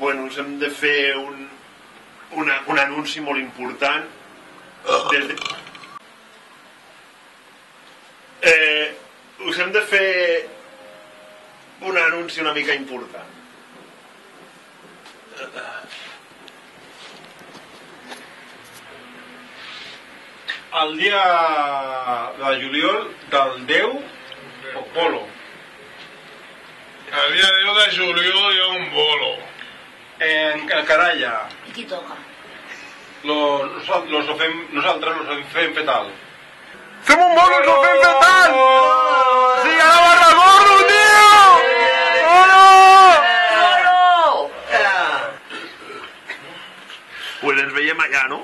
bueno, us hem de fer un, una, un anunci molt important. Des de... eh, us hem de fer un anunci una mica important. El dia de juliol del 10 o polo. El dia 10 de juliol hi ha un bolo. encaralla. I qui toca? Lo, los, los ofem, nosaltres los fem fetal. Fem un bolo, els ho fem fetal! Sí, a la barra gordo, tio! Hola! Hola! Pues ens veiem allà, no?